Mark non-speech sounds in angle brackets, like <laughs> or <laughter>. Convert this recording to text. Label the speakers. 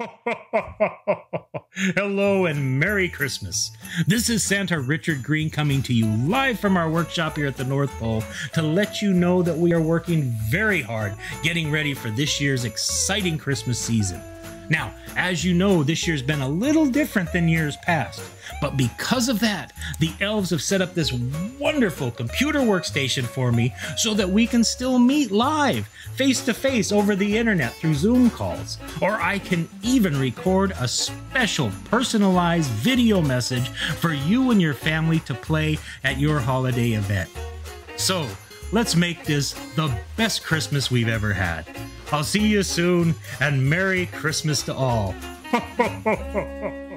Speaker 1: <laughs> Hello and Merry Christmas. This is Santa Richard Green coming to you live from our workshop here at the North Pole to let you know that we are working very hard getting ready for this year's exciting Christmas season. Now, as you know, this year's been a little different than years past. But because of that, the elves have set up this wonderful computer workstation for me so that we can still meet live, face to face over the internet through Zoom calls. Or I can even record a special personalized video message for you and your family to play at your holiday event. So, let's make this the best Christmas we've ever had. I'll see you soon, and Merry Christmas to all. <laughs>